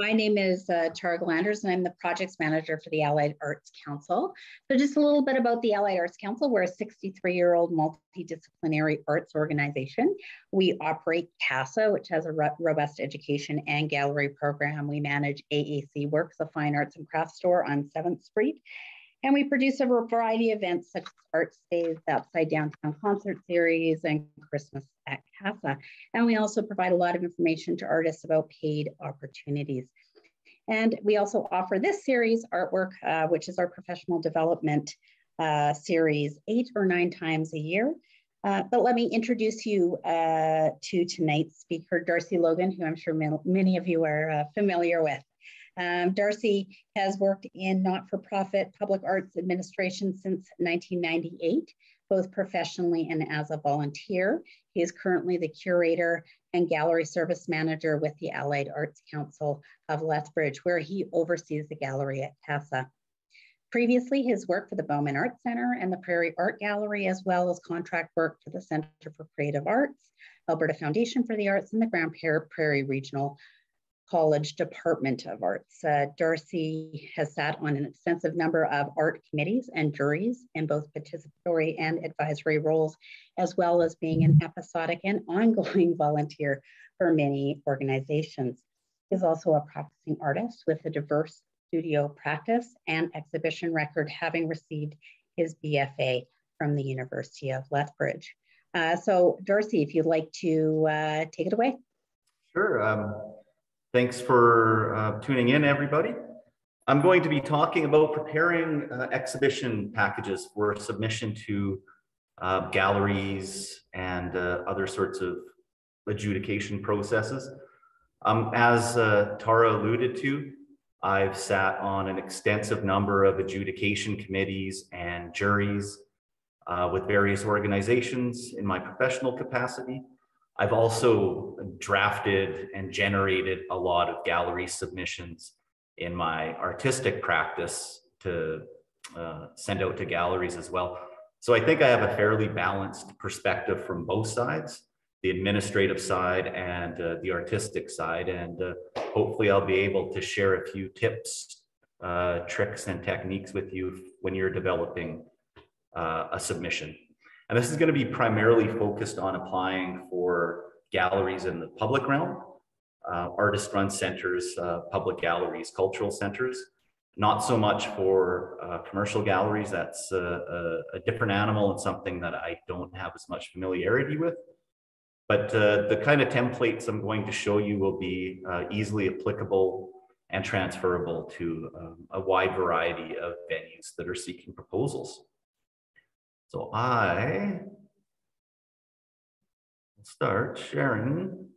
My name is uh, Tara Glanders, and I'm the projects manager for the Allied Arts Council. So just a little bit about the Allied Arts Council. We're a 63-year-old multidisciplinary arts organization. We operate CASA, which has a robust education and gallery program. We manage AAC Works, a fine arts and craft store on 7th Street. And we produce a variety of events such as Art Stays, the Upside Downtown Concert Series, and Christmas at CASA. And we also provide a lot of information to artists about paid opportunities. And we also offer this series, Artwork, uh, which is our professional development uh, series, eight or nine times a year. Uh, but let me introduce you uh, to tonight's speaker, Darcy Logan, who I'm sure many of you are uh, familiar with. Um, Darcy has worked in not-for-profit public arts administration since 1998, both professionally and as a volunteer. He is currently the curator and gallery service manager with the Allied Arts Council of Lethbridge, where he oversees the gallery at CASA. Previously, his work for the Bowman Arts Center and the Prairie Art Gallery, as well as contract work for the Center for Creative Arts, Alberta Foundation for the Arts, and the Grande Prairie Regional College Department of Arts. Uh, Darcy has sat on an extensive number of art committees and juries in both participatory and advisory roles, as well as being an episodic and ongoing volunteer for many organizations. He's also a practicing artist with a diverse studio practice and exhibition record, having received his BFA from the University of Lethbridge. Uh, so Darcy, if you'd like to uh, take it away. Sure. Um, Thanks for uh, tuning in, everybody. I'm going to be talking about preparing uh, exhibition packages for submission to uh, galleries and uh, other sorts of adjudication processes. Um, as uh, Tara alluded to, I've sat on an extensive number of adjudication committees and juries uh, with various organizations in my professional capacity. I've also drafted and generated a lot of gallery submissions in my artistic practice to uh, send out to galleries as well. So I think I have a fairly balanced perspective from both sides, the administrative side and uh, the artistic side. And uh, hopefully I'll be able to share a few tips, uh, tricks and techniques with you when you're developing uh, a submission. And this is going to be primarily focused on applying for galleries in the public realm, uh, artist run centers, uh, public galleries, cultural centers. Not so much for uh, commercial galleries. That's a, a, a, different animal and something that I don't have as much familiarity with. But uh, the kind of templates I'm going to show you will be uh, easily applicable and transferable to um, a wide variety of venues that are seeking proposals. So I start sharing.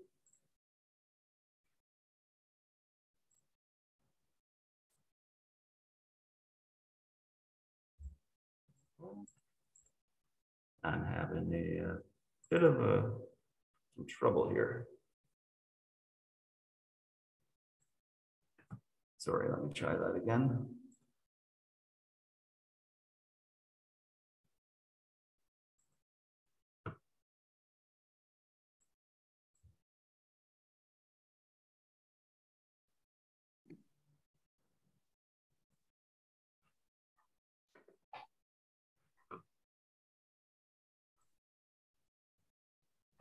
I'm having a, a uh, bit of a, some trouble here. Sorry, let me try that again.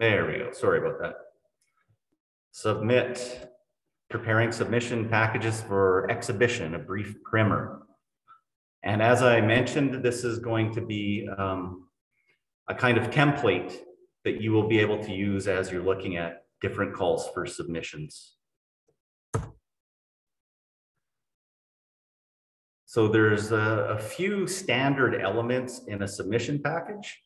There we go. Sorry about that. Submit, preparing submission packages for exhibition, a brief primer. And as I mentioned, this is going to be um, a kind of template that you will be able to use as you're looking at different calls for submissions. So there's a, a few standard elements in a submission package.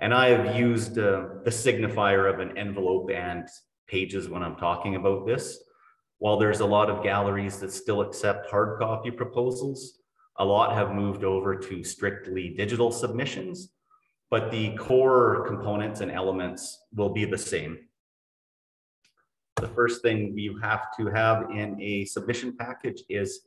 And I have used uh, the signifier of an envelope and pages when I'm talking about this. While there's a lot of galleries that still accept hard copy proposals, a lot have moved over to strictly digital submissions, but the core components and elements will be the same. The first thing you have to have in a submission package is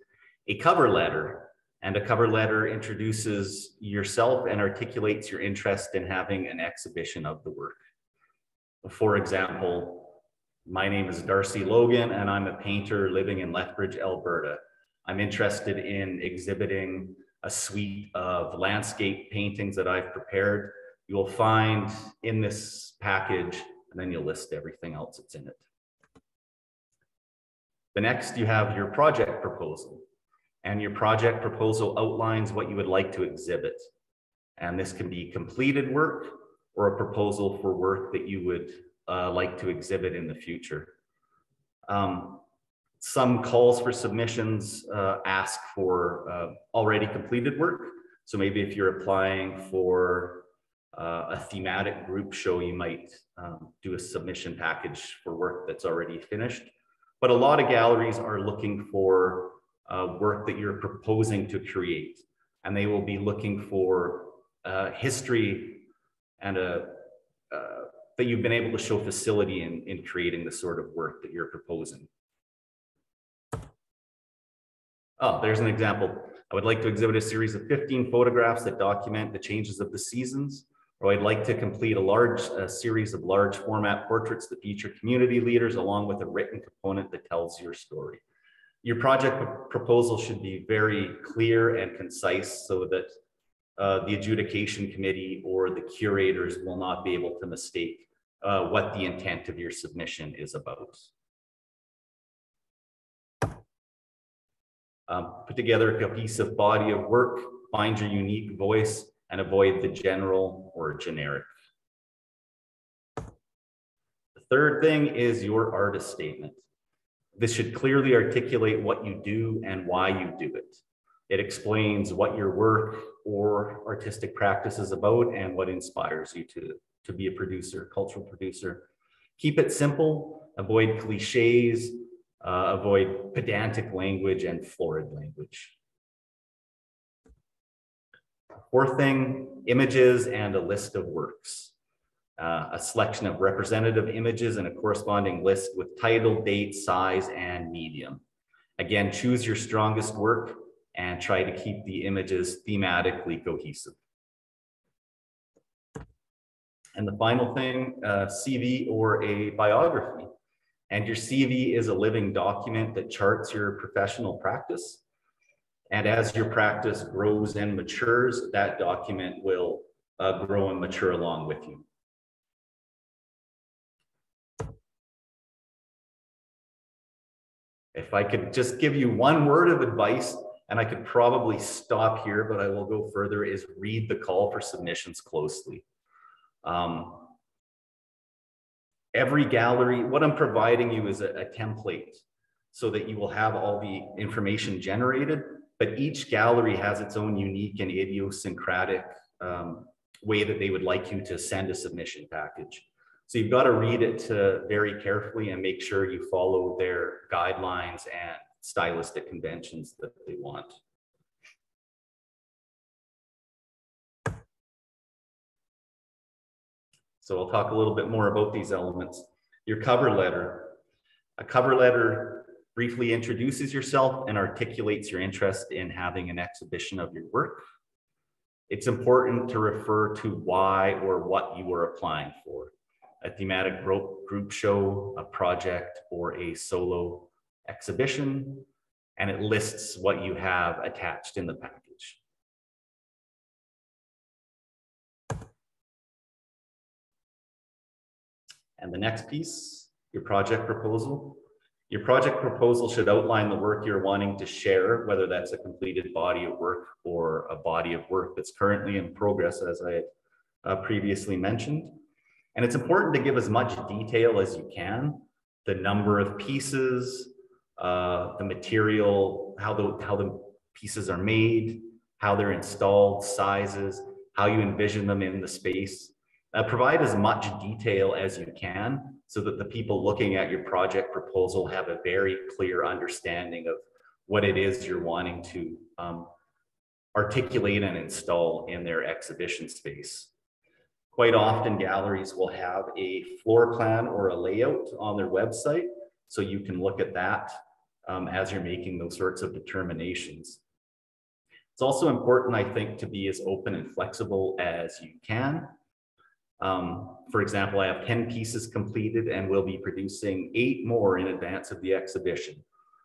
a cover letter and a cover letter introduces yourself and articulates your interest in having an exhibition of the work. For example, My name is Darcy Logan, and I'm a painter living in Lethbridge, Alberta. I'm interested in exhibiting a suite of landscape paintings that I've prepared. You'll find in this package, and then you'll list everything else that's in it. The next, you have your project proposal. And your project proposal outlines what you would like to exhibit. And this can be completed work or a proposal for work that you would uh, like to exhibit in the future. Um, some calls for submissions uh, ask for uh, already completed work. So maybe if you're applying for uh, a thematic group show, you might um, do a submission package for work that's already finished. But a lot of galleries are looking for uh, work that you're proposing to create. And they will be looking for uh, history and a, uh, that you've been able to show facility in, in creating the sort of work that you're proposing. Oh, there's an example. I would like to exhibit a series of 15 photographs that document the changes of the seasons, or I'd like to complete a large a series of large format portraits that feature community leaders along with a written component that tells your story your project proposal should be very clear and concise so that uh, the adjudication committee or the curators will not be able to mistake uh, what the intent of your submission is about. Um, put together a cohesive body of work, find your unique voice, and avoid the general or generic. The third thing is your artist statement. This should clearly articulate what you do and why you do it. It explains what your work or artistic practice is about and what inspires you to, to be a producer, cultural producer. Keep it simple, avoid cliches, uh, avoid pedantic language and florid language. Fourth thing, images and a list of works uh, a selection of representative images and a corresponding list with title, date, size, and medium. Again, choose your strongest work and try to keep the images thematically cohesive. And the final thing, uh, CV or a biography. And your CV is a living document that charts your professional practice. And as your practice grows and matures, that document will uh, grow and mature along with you. If I could just give you one word of advice, and I could probably stop here, but I will go further, is read the call for submissions closely. Um, every gallery, what I'm providing you is a, a template so that you will have all the information generated, but each gallery has its own unique and idiosyncratic um, way that they would like you to send a submission package. So you've got to read it to very carefully and make sure you follow their guidelines and stylistic conventions that they want. So I'll talk a little bit more about these elements. Your cover letter. A cover letter briefly introduces yourself and articulates your interest in having an exhibition of your work. It's important to refer to why or what you are applying for a thematic group show, a project, or a solo exhibition, and it lists what you have attached in the package. And the next piece, your project proposal. Your project proposal should outline the work you're wanting to share, whether that's a completed body of work or a body of work that's currently in progress, as I uh, previously mentioned. And it's important to give as much detail as you can, the number of pieces, uh, the material, how the, how the pieces are made, how they're installed, sizes, how you envision them in the space. Uh, provide as much detail as you can so that the people looking at your project proposal have a very clear understanding of what it is you're wanting to um, articulate and install in their exhibition space. Quite often galleries will have a floor plan or a layout on their website. So you can look at that um, as you're making those sorts of determinations. It's also important, I think, to be as open and flexible as you can. Um, for example, I have 10 pieces completed and will be producing eight more in advance of the exhibition.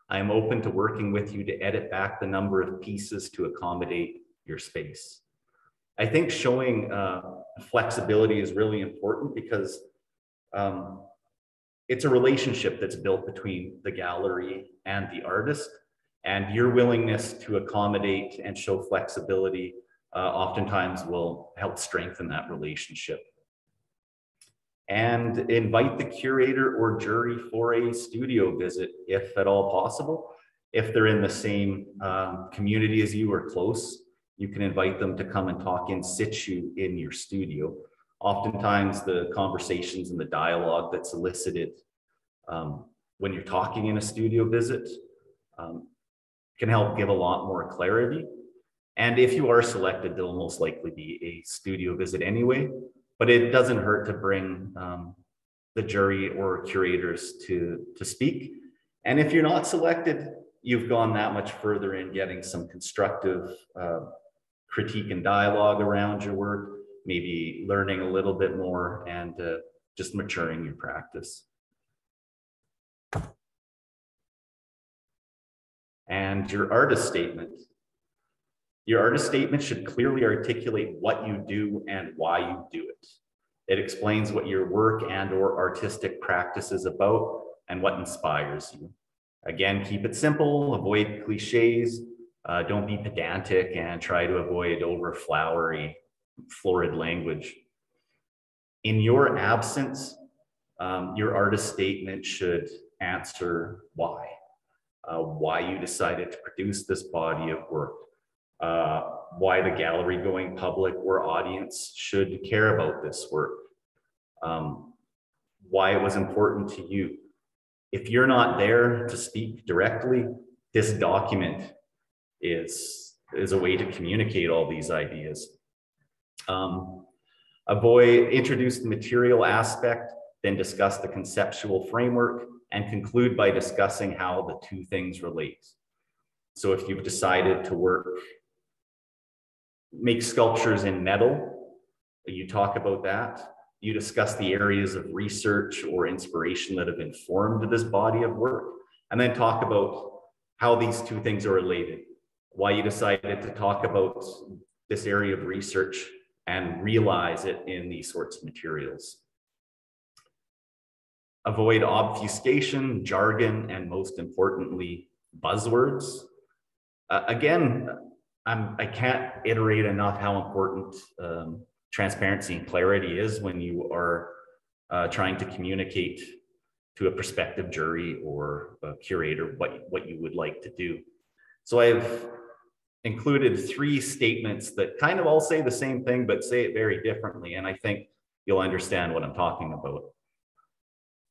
I am open to working with you to edit back the number of pieces to accommodate your space. I think showing uh, flexibility is really important because um, it's a relationship that's built between the gallery and the artist and your willingness to accommodate and show flexibility uh, oftentimes will help strengthen that relationship. And invite the curator or jury for a studio visit, if at all possible. If they're in the same um, community as you or close, you can invite them to come and talk in situ in your studio. Oftentimes the conversations and the dialogue that's elicited um, when you're talking in a studio visit um, can help give a lot more clarity. And if you are selected, there'll most likely be a studio visit anyway, but it doesn't hurt to bring um, the jury or curators to, to speak. And if you're not selected, you've gone that much further in getting some constructive uh, critique and dialogue around your work, maybe learning a little bit more and uh, just maturing your practice. And your artist statement. Your artist statement should clearly articulate what you do and why you do it. It explains what your work and or artistic practice is about and what inspires you. Again, keep it simple, avoid cliches, uh, don't be pedantic and try to avoid over flowery, florid language. In your absence, um, your artist statement should answer why. Uh, why you decided to produce this body of work, uh, why the gallery going public or audience should care about this work, um, why it was important to you. If you're not there to speak directly, this document is, is a way to communicate all these ideas. Um, avoid, introduce the material aspect, then discuss the conceptual framework, and conclude by discussing how the two things relate. So if you've decided to work, make sculptures in metal, you talk about that. You discuss the areas of research or inspiration that have informed this body of work, and then talk about how these two things are related why you decided to talk about this area of research and realize it in these sorts of materials. Avoid obfuscation, jargon, and most importantly, buzzwords. Uh, again, I'm, I can't iterate enough how important um, transparency and clarity is when you are uh, trying to communicate to a prospective jury or a curator what, what you would like to do. So I've included three statements that kind of all say the same thing, but say it very differently. And I think you'll understand what I'm talking about.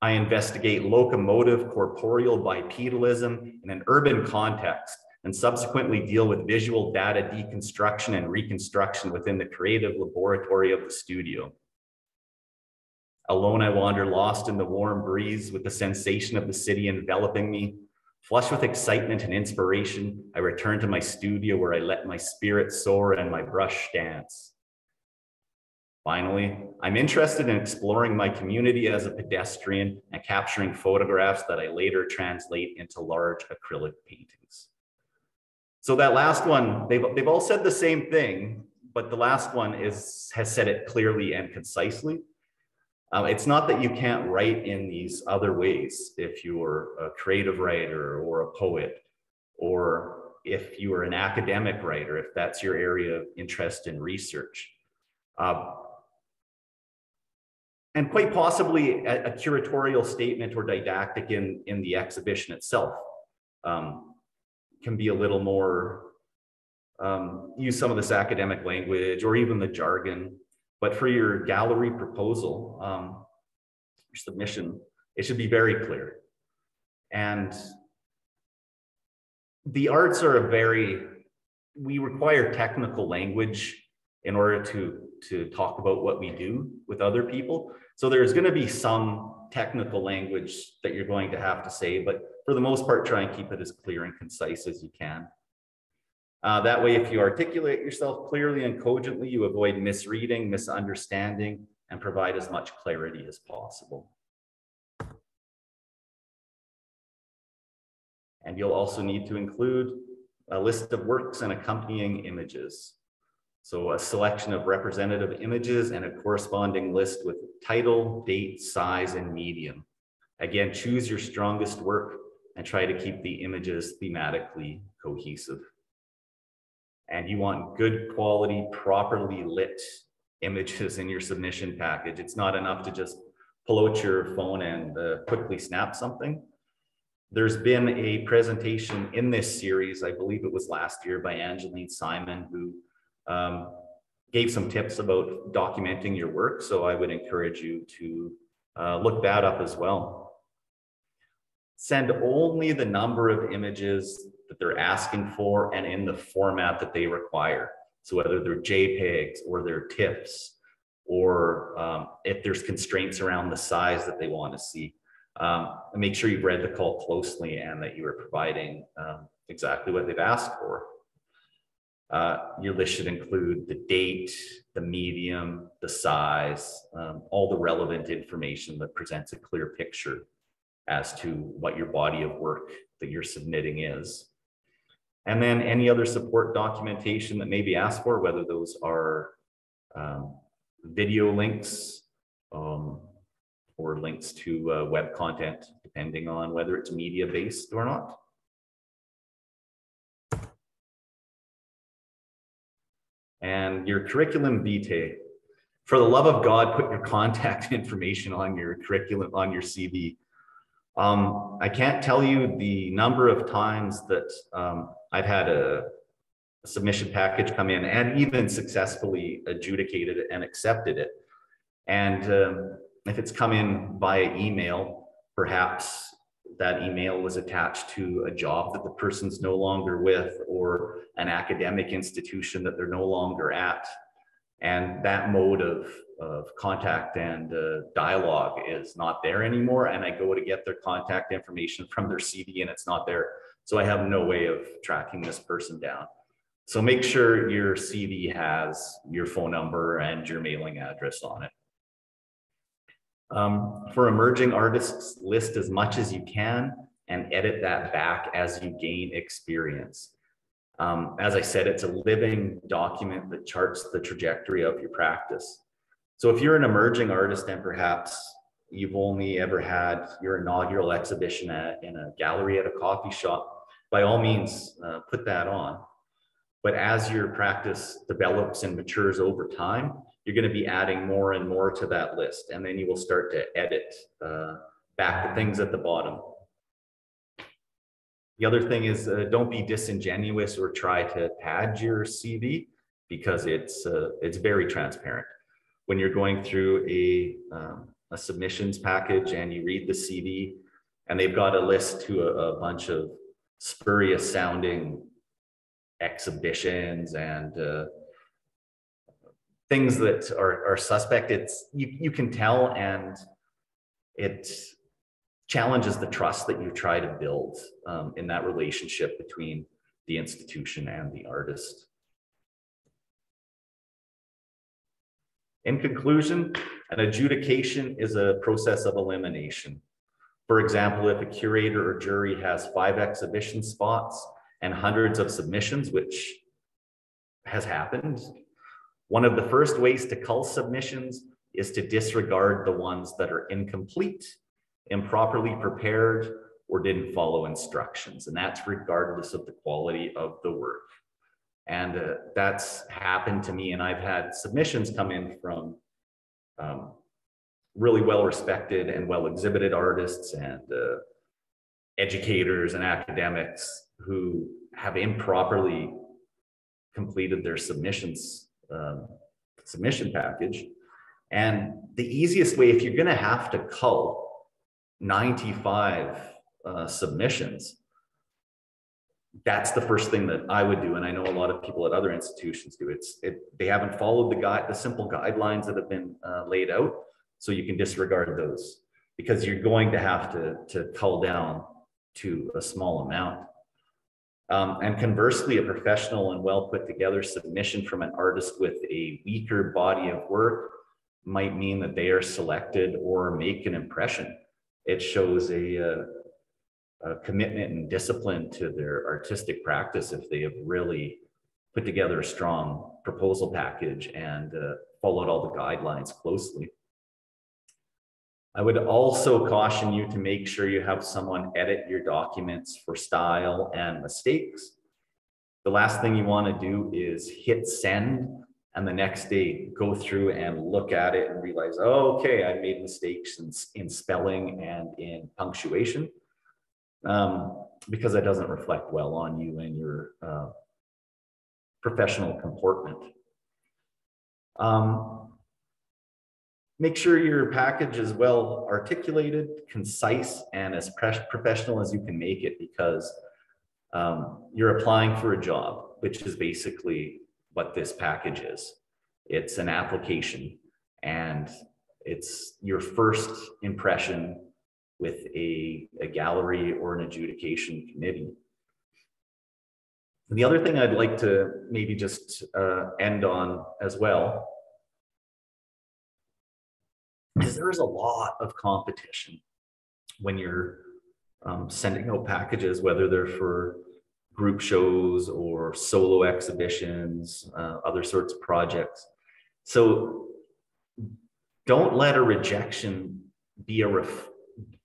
I investigate locomotive corporeal bipedalism in an urban context and subsequently deal with visual data deconstruction and reconstruction within the creative laboratory of the studio. Alone, I wander lost in the warm breeze with the sensation of the city enveloping me Flushed with excitement and inspiration, I return to my studio where I let my spirit soar and my brush dance. Finally, I'm interested in exploring my community as a pedestrian and capturing photographs that I later translate into large acrylic paintings. So that last one, they've, they've all said the same thing, but the last one is, has said it clearly and concisely. Um, it's not that you can't write in these other ways if you're a creative writer or a poet, or if you are an academic writer, if that's your area of interest in research. Uh, and quite possibly a, a, curatorial statement or didactic in, in the exhibition itself um, can be a little more, um, use some of this academic language or even the jargon but for your gallery proposal, um, your submission, it should be very clear. And the arts are a very, we require technical language in order to, to talk about what we do with other people. So there's going to be some technical language that you're going to have to say, but for the most part, try and keep it as clear and concise as you can. Uh, that way, if you articulate yourself clearly and cogently, you avoid misreading, misunderstanding, and provide as much clarity as possible. And you'll also need to include a list of works and accompanying images. So a selection of representative images and a corresponding list with title, date, size, and medium. Again, choose your strongest work and try to keep the images thematically cohesive. And you want good quality, properly lit images in your submission package. It's not enough to just pull out your phone and uh, quickly snap something. There's been a presentation in this series, I believe it was last year by Angeline Simon, who um, gave some tips about documenting your work. So I would encourage you to uh, look that up as well. Send only the number of images that they're asking for and in the format that they require. So whether they're JPEGs or they're TIFFs, or um, if there's constraints around the size that they want to see. Um, make sure you've read the call closely and that you are providing um, exactly what they've asked for. Uh, your list should include the date, the medium, the size, um, all the relevant information that presents a clear picture as to what your body of work that you're submitting is. And then any other support documentation that may be asked for, whether those are um, video links um, or links to uh, web content, depending on whether it's media based or not. and your curriculum vitae. For the love of God, put your contact information on your curriculum, on your CV. Um, I can't tell you the number of times that um, I've had a, a, submission package come in and even successfully adjudicated and accepted it. And um, if it's come in via email, perhaps that email was attached to a job that the person's no longer with or an academic institution that they're no longer at. And that mode of, of contact and uh, dialogue is not there anymore. And I go to get their contact information from their CV and it's not there. So I have no way of tracking this person down. So make sure your CV has your phone number and your mailing address on it. Um, for emerging artists, list as much as you can and edit that back as you gain experience. Um, as I said, it's a living document that charts the trajectory of your practice. So if you're an emerging artist and perhaps you've only ever had your inaugural exhibition at, in a gallery at a coffee shop, by all means, uh, put that on. But as your practice develops and matures over time, you're going to be adding more and more to that list. And then you will start to edit uh, back the things at the bottom. The other thing is uh, don't be disingenuous or try to pad your CV because it's, uh, it's very transparent. When you're going through a, um, a submissions package and you read the CV and they've got a list to a, a bunch of spurious sounding exhibitions and uh, things that are, are suspect, it's you, you can tell and it challenges the trust that you try to build um, in that relationship between the institution and the artist. In conclusion, an adjudication is a process of elimination. For example, if a curator or jury has five exhibition spots and hundreds of submissions, which has happened one of the first ways to cull submissions is to disregard the ones that are incomplete, improperly prepared, or didn't follow instructions. And that's regardless of the quality of the work. And uh, that's happened to me. And I've had submissions come in from um, really well respected and well exhibited artists and uh, educators and academics who have improperly completed their submissions um, submission package. And the easiest way, if you're going to have to cull 95 uh, submissions, that's the first thing that I would do. And I know a lot of people at other institutions do. It's it, they haven't followed the guide, the simple guidelines that have been uh, laid out. So you can disregard those because you're going to have to, to cull down to a small amount. Um, and conversely, a professional and well put together submission from an artist with a weaker body of work might mean that they are selected or make an impression. It shows a, a, a commitment and discipline to their artistic practice if they have really put together a strong proposal package and uh, followed all the guidelines closely. I would also caution you to make sure you have someone edit your documents for style and mistakes. The last thing you want to do is hit send and the next day go through and look at it and realize, oh, okay, I made mistakes in, in spelling and in punctuation um, because that doesn't reflect well on you and your uh, professional comportment. Um, make sure your package is well articulated, concise, and as professional as you can make it because um, you're applying for a job, which is basically what this package is. It's an application and it's your first impression with a, a gallery or an adjudication committee. And the other thing I'd like to maybe just uh, end on as well is there's a lot of competition when you're um, sending out packages, whether they're for group shows or solo exhibitions, uh, other sorts of projects. So don't let a rejection be a ref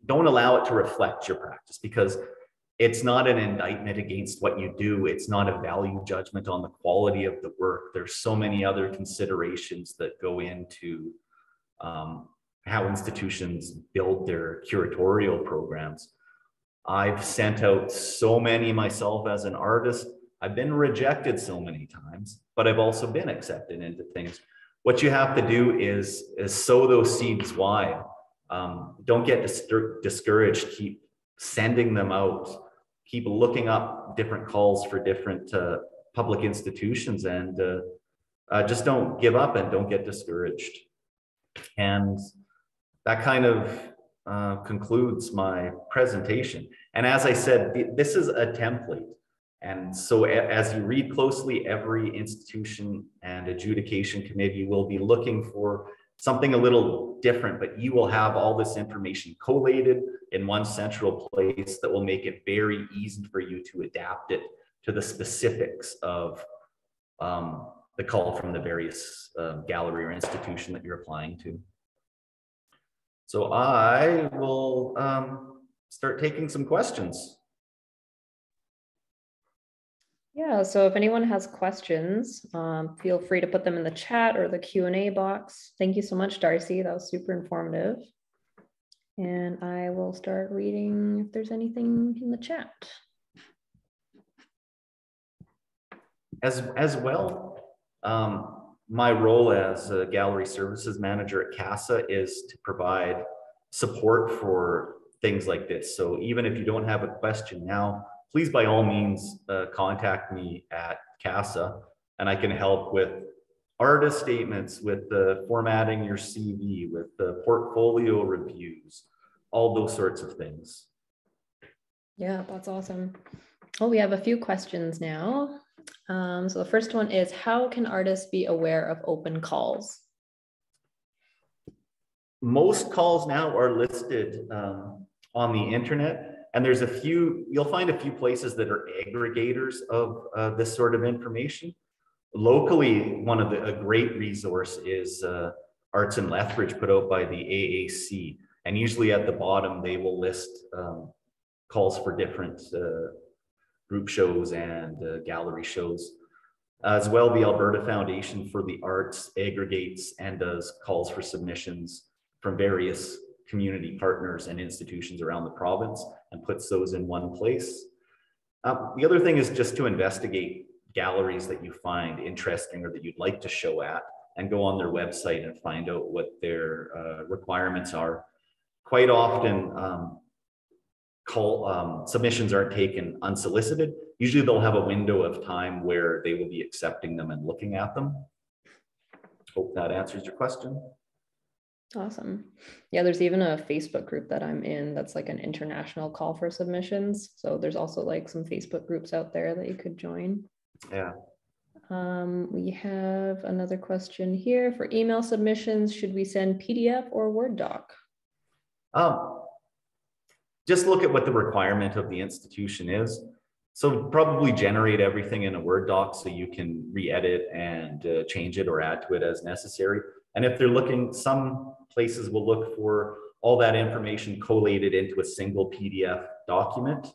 don't allow it to reflect your practice because it's not an indictment against what you do. It's not a value judgment on the quality of the work. There's so many other considerations that go into um, how institutions build their curatorial programs. I've sent out so many myself as an artist. I've been rejected so many times, but I've also been accepted into things. What you have to do is, is sow those seeds wide. Um, don't get dis discouraged. Keep sending them out. Keep looking up different calls for different uh, public institutions and uh, uh, just don't give up and don't get discouraged. And that kind of uh, concludes my presentation. And as I said, this is a template. And so as you read closely, every institution and adjudication committee will be looking for something a little different, but you will have all this information collated in one central place that will make it very easy for you to adapt it to the specifics of um, the call from the various uh, gallery or institution that you're applying to. So I will um, start taking some questions. Yeah, so if anyone has questions, um, feel free to put them in the chat or the Q&A box. Thank you so much, Darcy. That was super informative. And I will start reading if there's anything in the chat. As, as well, um, my role as a gallery services manager at CASA is to provide support for things like this. So even if you don't have a question now, please by all means uh, contact me at CASA and I can help with artist statements, with the formatting your CV, with the portfolio reviews, all those sorts of things. Yeah, that's awesome. Well, we have a few questions now. Um, so the first one is how can artists be aware of open calls? Most calls now are listed um, on the internet and there's a few, you'll find a few places that are aggregators of uh, this sort of information. Locally, one of the, a great resource is uh, Arts in Lethbridge put out by the AAC. And usually at the bottom, they will list um, calls for different uh, group shows and uh, gallery shows. As well, the Alberta Foundation for the Arts aggregates and does calls for submissions from various community partners and institutions around the province and puts those in one place. Uh, the other thing is just to investigate galleries that you find interesting or that you'd like to show at and go on their website and find out what their uh, requirements are. Quite often, um, call um, submissions aren't taken unsolicited. Usually they'll have a window of time where they will be accepting them and looking at them. Hope that answers your question. Awesome. Yeah, there's even a Facebook group that I'm in that's like an international call for submissions. So there's also like some Facebook groups out there that you could join. Yeah. Um, we have another question here for email submissions. Should we send PDF or Word doc? Um, just look at what the requirement of the institution is. So probably generate everything in a Word doc so you can re-edit and uh, change it or add to it as necessary. And if they're looking, some places will look for all that information collated into a single PDF document.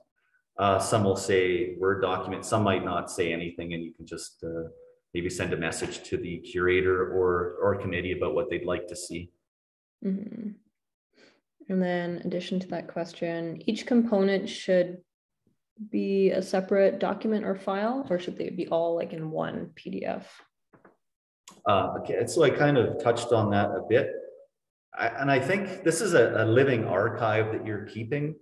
Uh, some will say Word document, some might not say anything and you can just uh, maybe send a message to the curator or, or committee about what they'd like to see. Mm -hmm. And then addition to that question, each component should be a separate document or file, or should they be all like in one PDF? Uh, okay, so I kind of touched on that a bit. I, and I think this is a, a, living archive that you're keeping,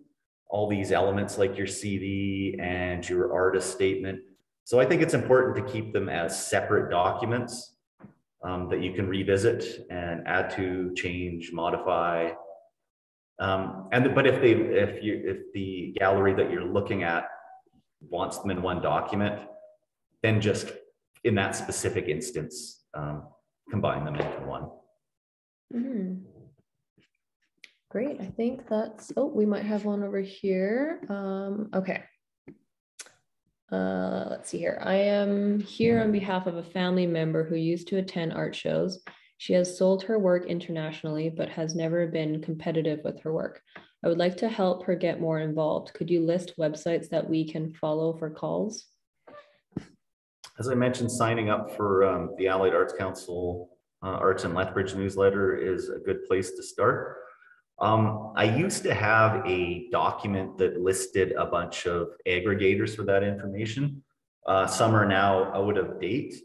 all these elements like your CV and your artist statement. So I think it's important to keep them as separate documents um, that you can revisit and add to, change, modify, um, and but if they if you if the gallery that you're looking at wants them in one document, then just in that specific instance, um, combine them into one. Mm -hmm. Great. I think that's, oh, we might have one over here. Um, okay. Uh, let's see here. I am here on behalf of a family member who used to attend art shows she has sold her work internationally, but has never been competitive with her work. I would like to help her get more involved. Could you list websites that we can follow for calls? As I mentioned, signing up for um, the Allied Arts Council uh, Arts and Lethbridge newsletter is a good place to start. Um, I used to have a document that listed a bunch of aggregators for that information. Uh, some are now out of date.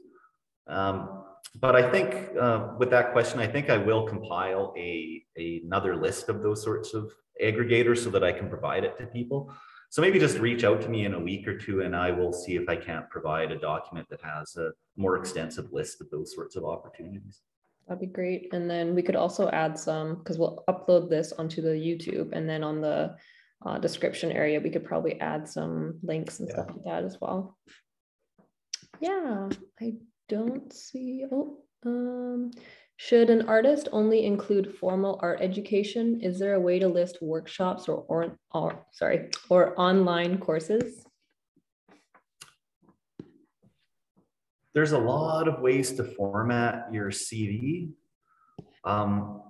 Um, but I think uh, with that question, I think I will compile a, a, another list of those sorts of aggregators so that I can provide it to people. So maybe just reach out to me in a week or two and I will see if I can't provide a document that has a more extensive list of those sorts of opportunities. That'd be great. And then we could also add some, because we'll upload this onto the YouTube and then on the uh, description area, we could probably add some links and yeah. stuff like that as well. Yeah, I don't see, oh, um, should an artist only include formal art education? Is there a way to list workshops or, or, or sorry, or online courses? There's a lot of ways to format your CV. Um,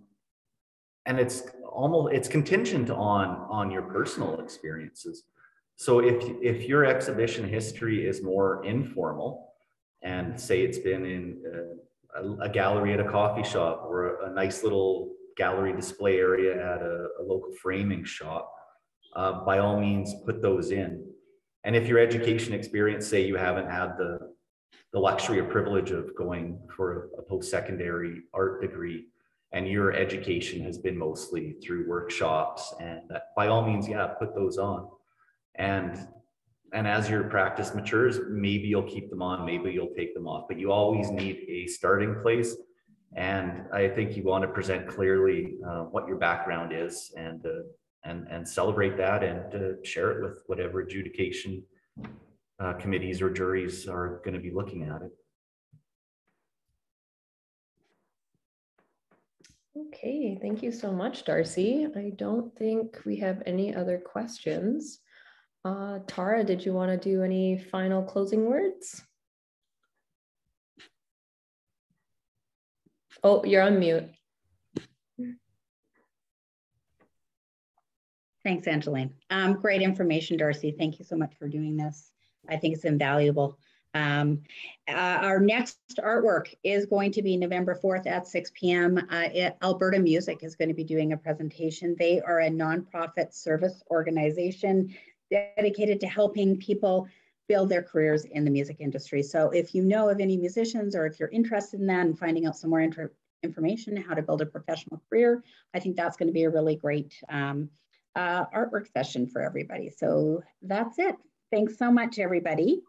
and it's almost, it's contingent on, on your personal experiences. So if, if your exhibition history is more informal, and say it's been in a, a, a gallery at a coffee shop or a, a, nice little gallery display area at a, local framing shop, uh, by all means put those in. And if your education experience, say you haven't had the, the luxury or privilege of going for a post-secondary art degree, and your education has been mostly through workshops and that, by all means, yeah, put those on. And and as your practice matures, maybe you'll keep them on, maybe you'll take them off, but you always need a starting place. And I think you want to present clearly uh, what your background is and, uh, and, and celebrate that and uh, share it with whatever adjudication uh, committees or juries are going to be looking at it. Okay, thank you so much, Darcy. I don't think we have any other questions. Uh, Tara, did you want to do any final closing words? Oh, you're on mute. Thanks, Angeline. Um, great information, Darcy. Thank you so much for doing this. I think it's invaluable. Um, uh, our next artwork is going to be November 4th at 6 p.m. Uh, it, Alberta Music is going to be doing a presentation. They are a nonprofit service organization dedicated to helping people build their careers in the music industry. So if you know of any musicians or if you're interested in that and finding out some more information, how to build a professional career, I think that's going to be a really great um, uh, artwork session for everybody. So that's it. Thanks so much, everybody.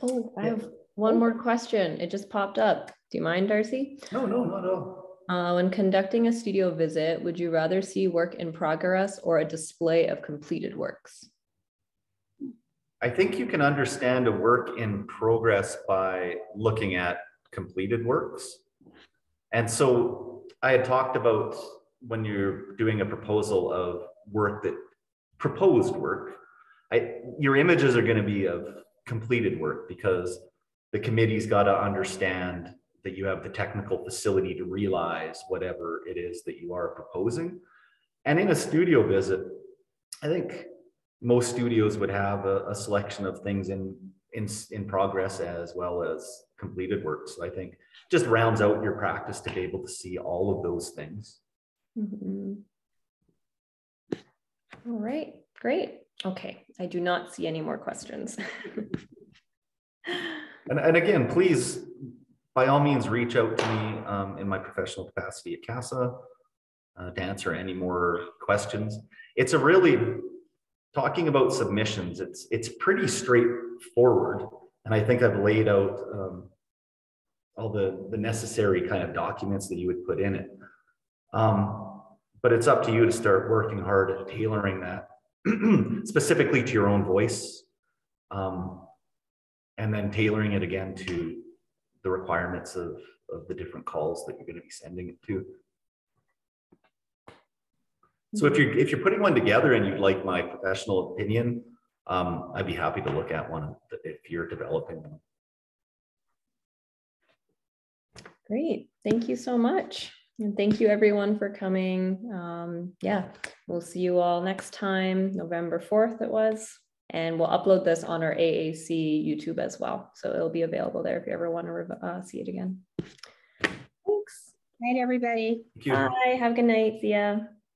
Oh, I have one more question. It just popped up. Do you mind, Darcy? No, no, no, no. Uh, when conducting a studio visit, would you rather see work in progress or a display of completed works? I think you can understand a work in progress by looking at completed works. And so I had talked about when you're doing a proposal of work that proposed work, I, your images are going to be of completed work because the committee's got to understand that you have the technical facility to realize whatever it is that you are proposing. And in a studio visit, I think most studios would have a, a selection of things in, in, in progress as well as completed work. So I think just rounds out your practice to be able to see all of those things. Mm -hmm. All right, great. Okay, I do not see any more questions. and, and again, please, by all means, reach out to me um, in my professional capacity at CASA uh, to answer any more questions. It's a really, talking about submissions, it's, it's pretty straightforward. And I think I've laid out um, all the, the necessary kind of documents that you would put in it. Um, but it's up to you to start working hard at tailoring that specifically to your own voice, um, and then tailoring it again to the requirements of, of the different calls that you're going to be sending it to. So if you're if you're putting one together and you'd like my professional opinion, um, I'd be happy to look at one if you're developing one. Great, thank you so much. And thank you everyone for coming. Um, yeah, we'll see you all next time, November 4th it was. And we'll upload this on our AAC YouTube as well. So it'll be available there if you ever want to uh, see it again. Thanks. Night, everybody. Bye. Have a good night. See ya.